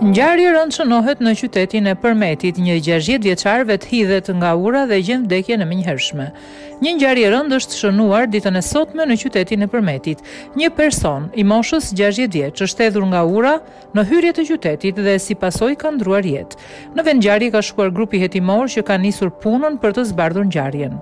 Ngjarje e rëndë shënohet në qytetin e Përmetit, një 60 vjeçar vetëhidhet nga ura dhe gjen vdekjen e menjëhershme. Një ngjarje e rëndë është shënuar ditën e sotme në qytetin e Përmetit. Një person i moshës 60 vjeç është hedhur nga ura në hyrje të qytetit dhe si pasojë ka ndruar jetë. Në vendngjarje ka shkuar grupi hetimor që ka nisur punën për të zbardhur ngjarjen.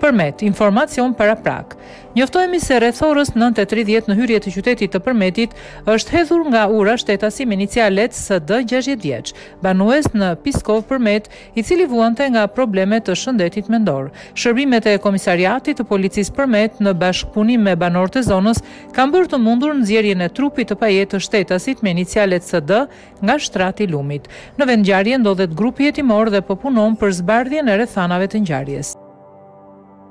Përmet, informacion paraprak. Njoftohemi se rreth orës nëntë e tridhjetë në hyrje të qytetit të Përmetit është hedhur nga ura shtetasi me inicialet SD gjashtëdhjetë vjeç, banues në Piskovë Përmet, i cili vuante nga probleme të shëndetit mendor. Shërbimet e Komisariatit të Policisë Përmet në bashkëpunim me banorët e zonës kanë bërë të mundur nxjerrjen e trupit të pajetë të shtetasit me inicialet SD nga shtrati i lumit. Në vendngjarje ndodhet grupi hetimor dhe po punon për zbardhjen e rrethanave të ngjarjes.